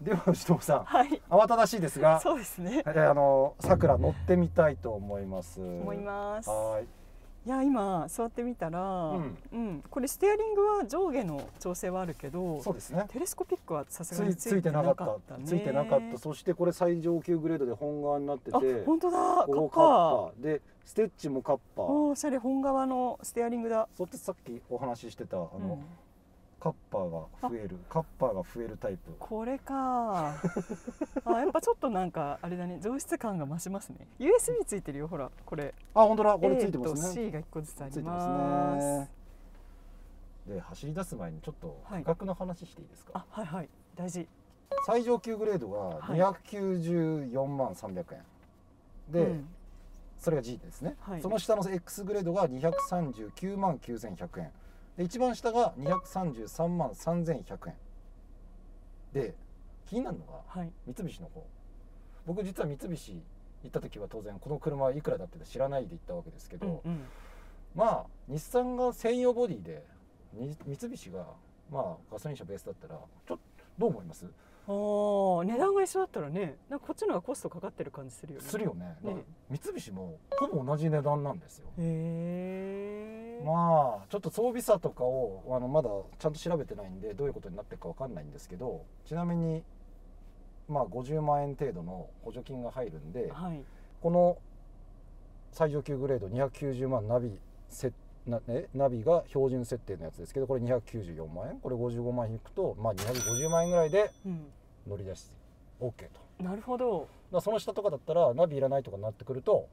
では牛友さん。はい。慌ただしいですがそうですね。えーあのさくら乗ってみたいと思います。思います。はい。いや今座ってみたら、ううん。んこれステアリングは上下の調整はあるけどそうですね。テレスコピックはさすつがにいついてなかったね。ついてなかった。そしてこれ最上級グレードで本革になっててあ本当だ。カッここカパッパでステッチもカッパおおしゃれ本革のステアリングだ。そしてさっきお話ししてたあの、うんカッパーが増えるカッパーが増えるタイプ。これか。あやっぱちょっとなんかあれだね。上質感が増しますね。USB ついてるよ。ほらこれ。あ本当だ。これつい A とてますね。C が一個ずつありついてますね。で走り出す前にちょっとはい価格の話していいですか、あはいはい。大事。最上級グレードがはい。294万300円、で、うん。それが G ですね、はい。その下の X グレードが239万9100円。で一番下が233万3100円。で気になるのがはい。三菱の方。僕実は三菱行った時は当然この車はいくらだって知らないで行ったわけですけど、うんうん。まあ日産が専用ボディでに三菱がまあガソリン車ベースだったらちょっとどう思います？値段が一緒だったらねなんかこっちの方がコストかかってる感じするよね。するよね。ね。三菱もほぼ同じ値段なんですよ。へえまあちょっと装備差とかをあのまだちゃんと調べてないんでどういうことになってるかわかんないんですけどちなみにまあ50万円程度の補助金が入るんではい。この最上級グレード290万ナビセなえナビが標準設定のやつですけどこれ294万円？これ55万引くとまあ250万円ぐらいでうん。乗り出し OK とだかなるほど。らその下とかだったらナビいらないとかになってくると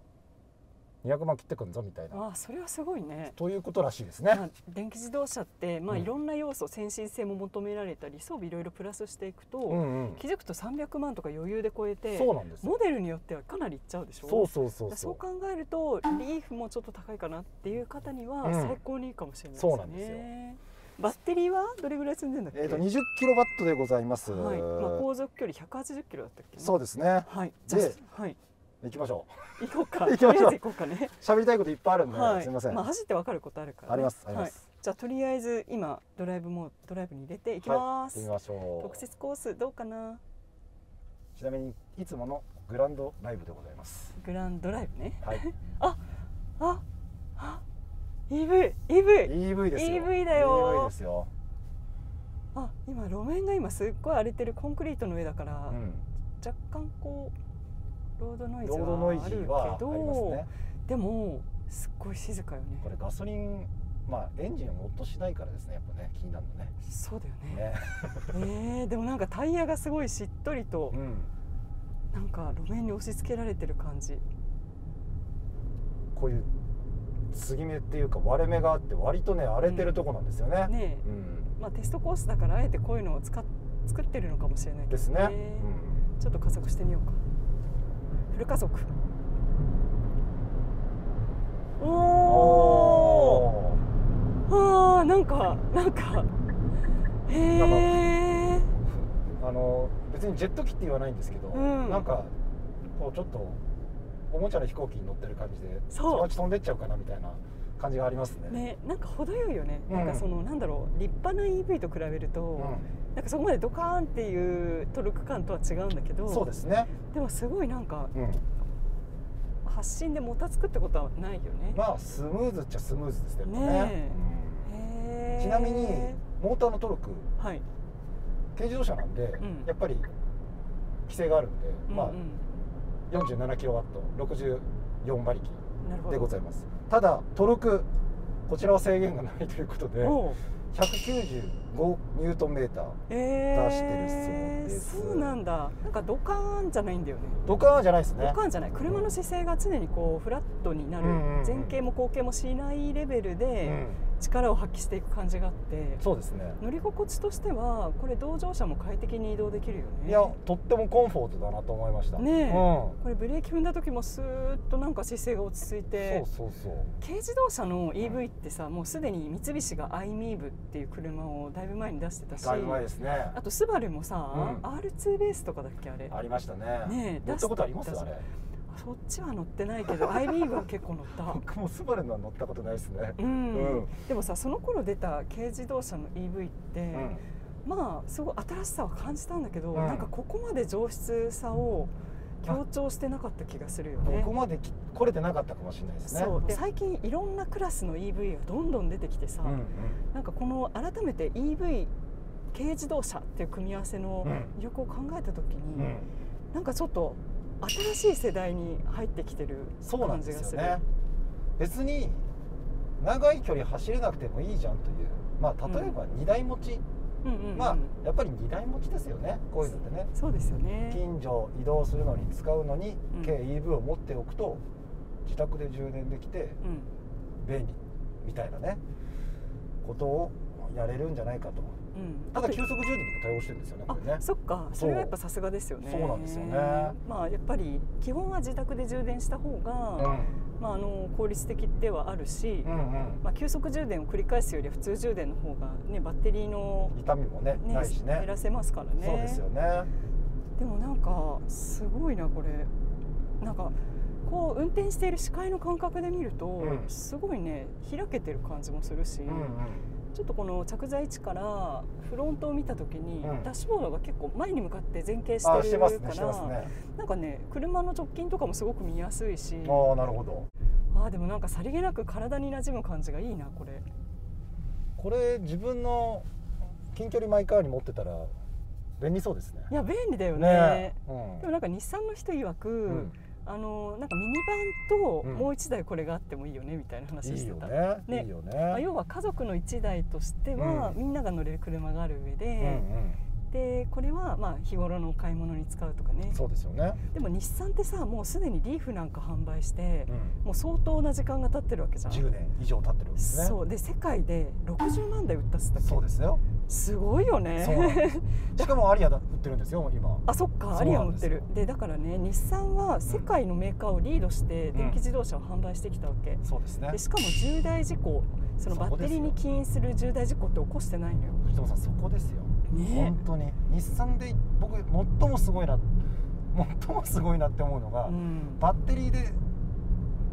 200万切ってくんぞみたいな。あーそれはすごいね。ということらしいですね。まあ、電気自動車って、まあ、うん。いろんな要素、先進性も求められたり装備いろいろプラスしていくと、うんうん。気づくと300万とか余裕で超えてそうなんですよ。モデルによってはかなりいっちゃうでしょ？そうそうそうそう。考えるとリーフもちょっと高いかなっていう方にはうん。最高にいいかもしれないですね、そうなんですよ。バッテリーはどれぐらい積んでんだっけ、えー、と20キロワットでございます、はい。まあ、航続距離180キロだったっけ、ね、そうですね。はい。でじはい行きましょ行こうか。行きましょう。行こうか ね。う喋りたいこといっぱいあるんで、はい。すみません、あ、走ってわかることあるから、ね、ありますありまはい。す、じゃあとりあえず今ドライブもドライブに入れていきはいます、行ってみましょう。特設コースどうかな？ちなみにいつものグランドライブでございます。グランドライブね。はい。ああ EV EV EV ですよ。EV だよ。EV ですよ、あ今路面が今すっごい荒れてるコンクリートの上だから、うん、若干こうロードノイズはあるけど、ね。でもすっごい静かよね。これガソリンまあエンジンを音しないからですねやっぱね気になるのね。そうだよね。ね。えー、でもなんかタイヤがすごいしっとりとうん。なんか路面に押し付けられてる感じ。こういう継ぎ目っていうか割れ目があって割とね荒れてるとこなんですよね、ねえ。うん。まあテストコースだからあえてこういうのを使っ作ってるのかもしれないけどですね、ちょっと加速してみようかフル加速。おうん、おおあーなんかなんか。へえー。あの別にジェット機って言わないんですけど、うん。なんかこうちょっとおもちゃの飛行機に乗ってる感じでそう。のうち飛んでっちゃうかなみたいな感じがありますね。ねなんか程よいよね、うん。なんかそのなんだろう立派な EV と比べると、うなんかそこまでドカーンっていうトルク感とは違うんだけどん、そうですね、でもすごいなんかうん、発進でもたつくってことはないよね、まあスムーズっちゃスムーズですね。ねねちなみにモーターのトルクはい。軽自動車なんで、ん。やっぱり規制があるんで、まあうんうん。47キロワット64馬力でございます。ただトルクこちらは制限がないということでおう。195ニュートンメーターえー、出してるそうです。そうなんだ。なんかドカーンじゃないんだよね。ドカーンじゃないですね。ドカーンじゃない。車の姿勢が常にこうフラットになる、うんうんうん前傾も後傾もしないレベルうでん、力を発揮していく感じがあって、そうですね。乗り心地としてはこれ同乗者も快適に移動できるよね。いやとってもコンフォートだなと思いました。ねえ。うん、これブレーキ踏んだ時もスーッとなんか姿勢が落ち着いて。そうそうそう。軽自動車の EV ってさもうすでに三菱が iMEV っていう車をだいぶ前に出してたしだいぶ前ですね。あとスバルもさ、うん。R2 ベースとかだっけあれ。ありましたね。ねえ乗ったことあります？あれそっちは乗ってないけど iMEV は結構乗った。僕もスバルのは乗ったことないですね。うん、うん。でもさその頃出た軽自動車の EV って、うん。まあすごい新しさは感じたんだけど、うん。なんかここまで上質さを強調してなかった気がするよね。ここまでき来れてなかったかもしれないですね。で最近いろんなクラスの EV がどんどん出てきてさ、うんうん。なんかこの改めて EV 軽自動車っていう組み合わせのうん。魅力を考えた時に、うん。なんかちょっと新しい世代に入ってきてるそうなん感じがする。ですよね別に長い距離走れなくてもいいじゃんという。まあ例えば荷台持ち、うんうんうん。まあやっぱり荷台持ちですよね。こういうのってね。そうですよね。近所移動するのに使うのに、うん。軽 EV を持っておくと自宅で充電できてうん。便利みたいなねことをやれるんじゃないかとうん。ただ急速充電にも対応してるんですよねこれね。あそっか。それはやっぱさすがですよね。そうなんですよね。まあやっぱり基本は自宅で充電した方が、まあ、あの効率的ではあるし、うんうん。うんまあ、急速充電を繰り返すよりは普通充電の方が、ね、バッテリーの、痛みもねねないしね。減らせますからね。そうですよね。でもなんかすごいなこれ。なんかこう運転している視界の感覚で見ると、うん。すごいね開けてる感じもするし、ちょっとこの着座位置からフロントを見た時に、うん。ダッシュボードが結構前に向かって前傾あししてるからしてますね。なんかね車の直近とかもすごく見やすいし。ああなるほど。あーでもなんかさりげなく体に馴染む感じがいいなこれ。これ自分の近距離マイカーに持ってたら便利そうですね。いや便利だよね。ねうん。でもなんか日産の人曰く、うんあのなんかミニバンとうん。もう一台これがあってもいいよねみたいな話してた、ね。ね。いいよまねあ要は家族の一台としては、うん。みんなが乗れる車がある上で、うんうん。でこれはまあ日頃の買い物に使うとかね。そうですよね。でも日産ってさもうすでにリーフなんか販売してう、ん。もう相当な時間が経ってるわけじゃん。10年以上経ってるんですね。そう。で世界で60万台売ったっつったっけ？そうですよすごいよね。しかもアリアだ売ってるんですよ今。あそっかアリア売ってる。でだからね日産は世界のメーカーをリードして電気自動車を販売してきたわけ、そうですね。でしかも重大事故そのバッテリーに起因する重大事故って起こしてないのよ。藤友さんそこですよ。ね。本当に。日産で僕最もすごいな最もすごいなって思うのが、うん。バッテリーで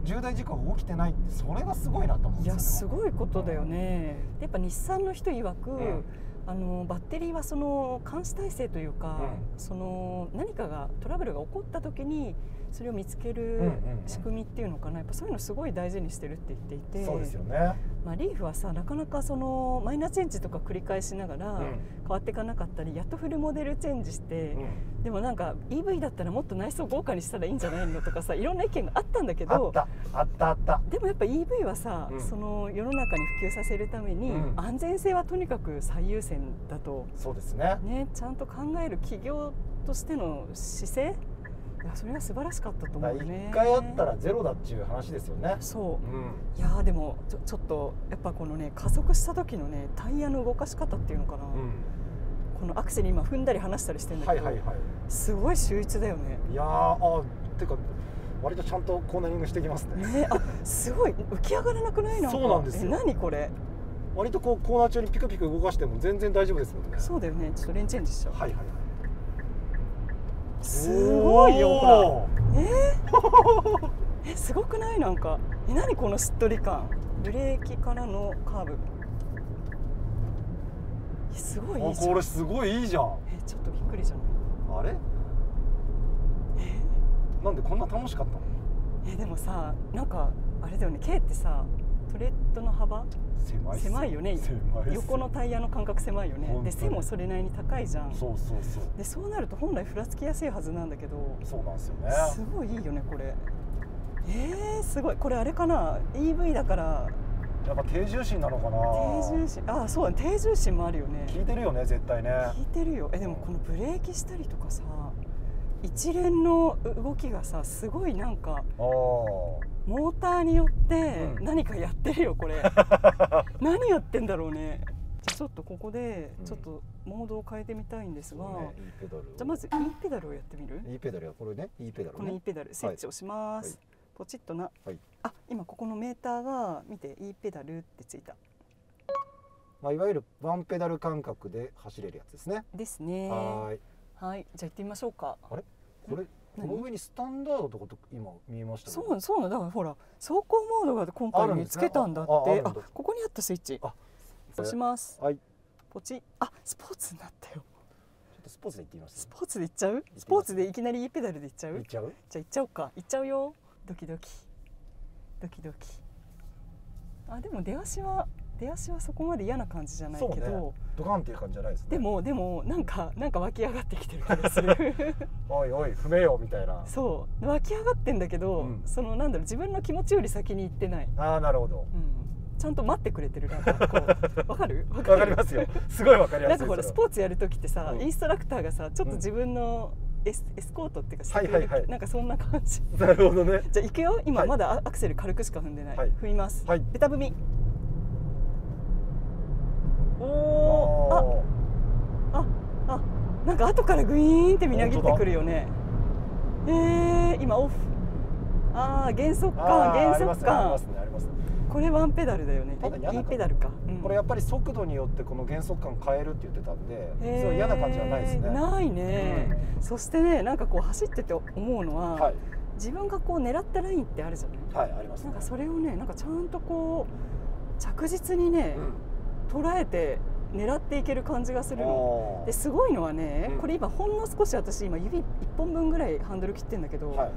重大事故が起きてないってそれがすごいなと思うんいですよ、ね、やすごいことだよね。でやっぱ日産の人曰く、ん。あのバッテリーはその監視体制というか、うその何かがトラブルが起こった時にそれを見つけうんるうんうん。仕組みっていうのかな。やっぱそういうのすごい大事にしてるって言っていて。そうですよね、まあ、リーフはさなかなかそのマイナーチェンジとか繰り返しながらうん。変わっていかなかったりやっとフルモデルチェンジして、でもなんか EV だったらもっと内装豪華にしたらいいんじゃないのとかさいろんな意見があったんだけどあった。あったでもやっぱ EV はさ、うん。その世の中に普及させるために、うん。安全性はとにかく最優先だと、そうですね。ね、ちゃんと考える企業としての姿勢いやそれは素晴らしかったと思うね。一回あったらゼロだっていう話ですよね。そう。うん。いやーでもちょちょっとやっぱこのね加速した時のねタイヤの動かし方っていうのかな、このアクセル今踏んだり離したりしてるんだけど、はいはいはい。すごい秀逸だよね。いやーあてか割とちゃんとコーナリングしてきますね。ねあすごい浮き上がらなくない？なんか。そうなんですよ。え何これ？割とこうコーナー中にピクピク動かしても全然大丈夫ですもんね。そうだよね。ちょっとレンチェンジしちゃう、はいはいはいすごいよほら。えー？えすごくない？なんか。え何このしっとり感？ブレーキからのカーブ。えすごいいいあじゃん。これすごいいいじゃん。えちょっとびっくりじゃない？あれ？なんでこんな楽しかったの？えでもさなんかあれだよね。K ってさトレッドの幅？狭い狭いよね。横のタイヤの間隔狭いよね。で背もそれなりに高いじゃん。そうそうそう。でそうなると本来ふらつきやすいはずなんだけどそうなんですよね。すごいいいよねこれ。えー、すごい。これあれかな？EV だから。やっぱ低重心なのかな？低重心？あそうだね。低重心もあるよね。聞いてるよね絶対ね。聞いてるよ。えでもこのブレーキしたりとかさ一連の動きがさすごいなんかああモーターによってうん。何かやってるよこれ。何やってんだろうね。じゃあちょっとここでうん。ちょっとモードを変えてみたいんですが、そうねいいペダルじゃあまず E ペダルをやってみる？いいペダルやこれねいいペダルこの E ねペダルスイッチ押します、はい。ポチッとな、はい。あ今ここのメーターが見て E ペダルってついた。まあいわゆるワンペダル感覚で走れるやつですね。ですね。はーい。はい。じゃあ行ってみましょうか。あれ？これ？こ何の上にスタンダードってこと今見えました？けどそうそうなんだからほら走行モードが今回見つけたんだって。ああここにあったスイッチ。あ押します。はい。ポチ。あスポーツになったよ。ちょっとスポーツで行ってみますスポーツで行っちゃう？すスポーツでいきなり E ペダルで行っちゃう？行っちゃう？じゃあ行っちゃおうか。行っちゃうよ。ドキドキ。ドキドキ。あでも出足は出足はそこまで嫌な感じじゃないけど、そうねドカンっていう感じじゃないですね。でもでもなんかなんか湧き上がってきてる気がする。おいおい踏めよみたいな。そう。湧き上がってんだけど、うん。そのなんだろう自分の気持ちより先に行ってない、ああなるほど。うん、ちゃんと待ってくれてる。なんかこう わかる？わわかりますよ。すごいわかりやすいなんかほらスポーツやる時ってさ、うん。インストラクターがさちょっと自分のエス,、エスコートっていうかはいはいはい。なんかそんな感じ。なるほどね。じゃあ行くよ。今はい。まだアアクセル軽くしか踏んでない、はい。踏みます、はい。ベタ踏みおおあああなんか後からグイーンってみなぎってくるよね。えー、今オフ。ああ減速あ感減速感これワンペダルだよね。ただ E ペダルか、うん。これやっぱり速度によってこの減速感変えるって言ってたんでへーすごい嫌な感じはないですね。ないね、そしてねなんかこう走ってて思うのは、はい。自分がこう狙ったラインってあるじゃない？はいありますね。なんかそれをねなんかちゃんとこう着実にね、捉えて狙っていける感じがするの。うんですごいのはね、うん。これ今ほんの少し私今指1本分ぐらいハンドル切ってんだけど、はい。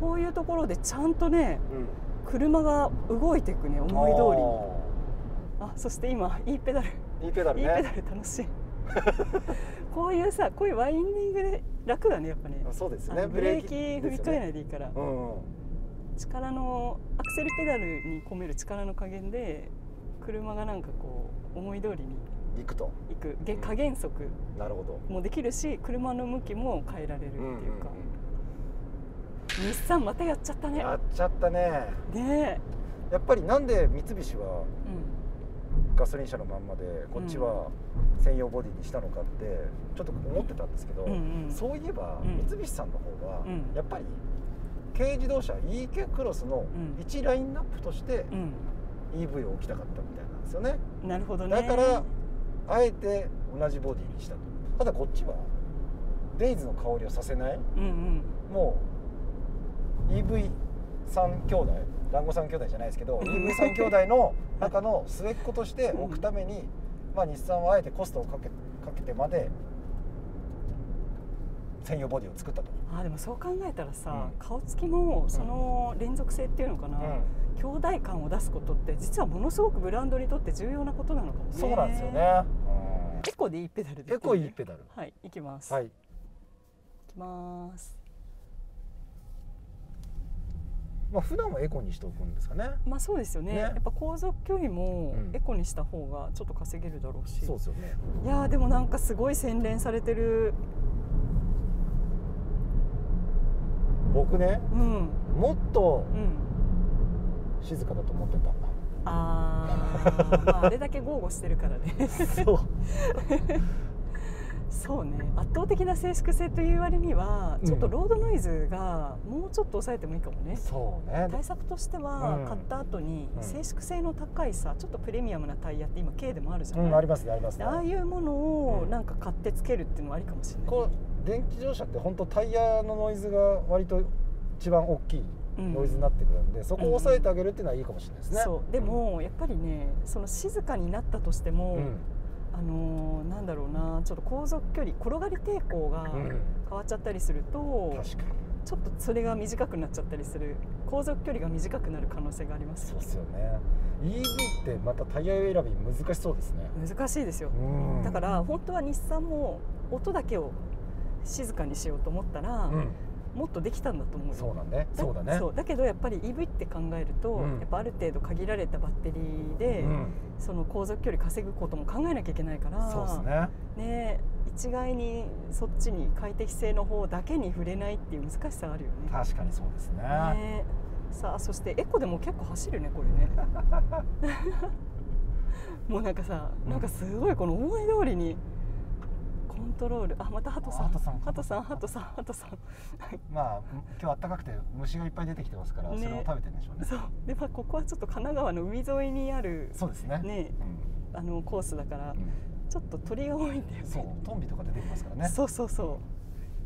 こういうところでちゃんとねうん。車が動いていくね思い通りに。あそして今いいペダル、いいペダルいいペダねル楽しい。こういうさこういうワインディングで楽だねやっぱね。そうですあねのブレーキ踏み替えいないでいいから、うんうん。力のアクセルペダルに込める力の加減で車がなんかこう思い通りに行くと。いく。げ加減速なるほど。もできるし車の向きも変えられるっていうか、うんうん日産またやっちゃったね。うんやっちゃったね。ね。やっぱりなんで三菱はガソリン車のまんまでこっちは専用ボディにしたのかってちょっと思ってたんですけど、うんうん。そういえばうん。三菱さんの方はうん。やっぱり軽自動車 EQ クロスのうん。一ラインナップとしてうん EV を置きたかったみたいなんですよね。なるほどね。だからあえて同じボディにしたと。ただこっちはデイズの香りをさせない。うんうん。もう EV 三兄弟団子三兄弟じゃないですけど EV 三兄弟の中の末っ子として置くために、まあ、日産はあえてコストをかけかけてまで専用ボディを作ったと、あでもそう考えたらさ、うん。顔つきもその連続性っていうのかな、兄弟感を出すことって実はものすごくブランドにとって重要なことなのかもね。そうなんですよね、エコでいいペダルでエコいいペダル。はい行きます、はい。行きます。まあ普段はエコにしておくんですかね。まあそうですよね。ね。やっぱ航続距離もうん。エコにした方がちょっと稼げるだろうし、そうですよね。いやーでもなんかすごい洗練されてる。僕ねうん。もっとうん静かだと思ってた。あー、まああれだけ豪語してるからね。そう。そうね。圧倒的な静粛性という割にはうん。ちょっとロードノイズがもうちょっと抑えてもいいかもね、そうね。対策としてはうん。買った後にうん。静粛性の高いさちょっとプレミアムなタイヤって今軽でもあるじゃない、うんありますねありますね。でああいうものをうん。なんか買ってつけるっていうのもありかもしれない、こう電気自動車って本当タイヤのノイズが割と一番大きい。うんノイズになってくるんで、そこを抑えてあげるっていうのはいいかもしれないですね。そう。でもやっぱりねその静かになったとしても、うん、あのーなんだろうなちょっと航続距離転がり抵抗がうん。変わっちゃったりすると、確かに。ちょっとそれが短くなっちゃったりする航続距離が短くなる可能性があります。そうですよね。EV ってまたタイヤ選び難しそうですね。難しいですよ。うん。だから本当は日産も音だけを静かにしようと思ったら、うん、もっとできたんだと思うよ。そうだね。そうだね。そう。だけどやっぱり EV って考えると、うん。やっぱある程度限られたバッテリーで、うん、その航続距離稼ぐことも考えなきゃいけないからそうですね。ね一概にそっちに快適性の方だけに触れないっていう難しさあるよね。確かにそうですね。ね。さあそしてエコでも結構走るねこれね。もうなんかさなんかすごいこの思い通りにコントロール。あまたハトさん。ハトさんハトさんハトさんハトさん。まあ今日暖かくて虫がいっぱい出てきてますから、ね。それを食べてるんでしょうね。そう。でまあここはちょっと神奈川の海沿いにあるそうですね。ねあのコースだからうんうん。ちょっと鳥が多いんだよね。そう。トンビとか出てきますからね。そうそうそう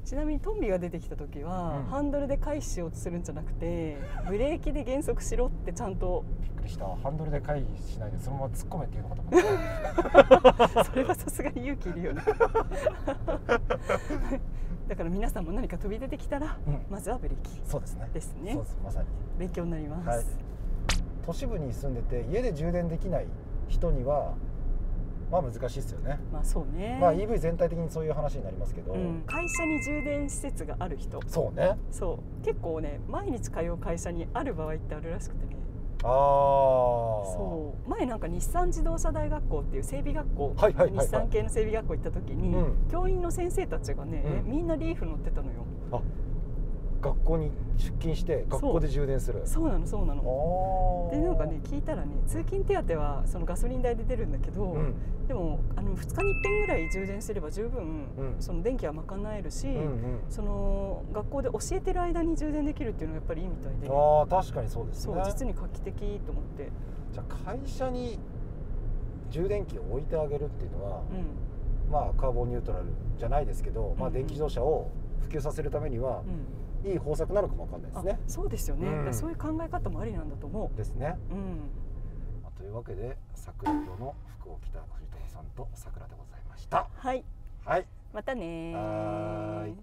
ちなみにトンビが出てきた時は、うん。ハンドルで回避しようとするんじゃなくてブレーキで減速しろってちゃんとびっくりした。ハンドルで回避しないでそのまま突っ込めっていうのかと思った。それはさすがに勇気いるよね。だから皆さんも何か飛び出てきたら、うん。まずはブレーキそうですね。ですね。そうですまさに。勉強になります、はい。都市部に住んでて家で充電できない人にはまあ難しいですよね、まあそうね、まあ EV 全体的にそういう話になりますけど、うん、会社に充電施設がある人。そうね。そう。結構ね毎日通う会社にある場合ってあるらしくてね。ああそう。前なんか日産自動車大学校っていう整備学校、はいはいはいはい。日産系の整備学校行った時に、うん。教員の先生たちがね、うん。みんなリーフ乗ってたのよ。あ学校に出勤して学校で充電する。そうなのそうなの。あでなんかね聞いたらね通勤手当はそのガソリン代で出るんだけど、うん。でもあの2日に1遍ぐらい充電すれば十分、うん。その電気は賄えるし、うんうん。その学校で教えてる間に充電できるっていうのがやっぱりいいみたいで。ああ確かにそうですね。そう実に画期的と思って、じゃあ会社に充電器を置いてあげるっていうのは、うん。まあカーボンニュートラルじゃないですけど、まあ電気自動車を普及させるためにはうん、いい方策なのかもわかんないですあね。そうですよね、うんそういう考え方もありなんだと思ですね。う、うん、まあというわけで桜色の服を着た藤友さんと桜でございました。はいはい。またねーはーい